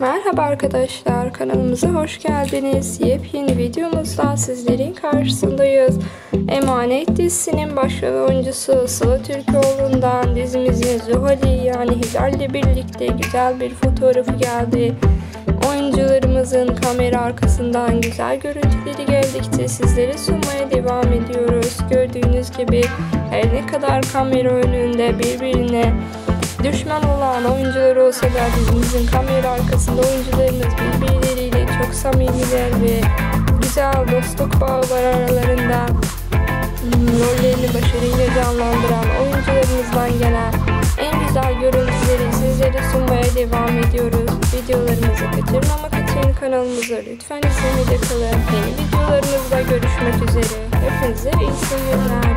Merhaba arkadaşlar kanalımıza hoş geldiniz. Yepyeni videomuzda sizlerin karşısındayız. Emanet dizisinin başrol oyuncusu Sıla Türkoğlu'ndan dizimizin Zuhali yani Hilal birlikte güzel bir fotoğrafı geldi. Oyuncularımızın kamera arkasından güzel görüntüleri geldikçe sizlere sunmaya devam ediyoruz. Gördüğünüz gibi her ne kadar kamera önünde birbirine Düşman olan oyuncular olsa da dizimizin kamera arkasında oyuncularımız birbirleriyle çok samimiler ve güzel dostluk bağı var aralarında. Hmm, rollerini başarıyla canlandıran oyuncularımızdan gelen en güzel görüntüleri sizlere sunmaya devam ediyoruz. Videolarımızı kaçırmamak için kanalımıza lütfen izlemede kalın. Yeni videolarımızda görüşmek üzere. Hepinize iyi seyirler.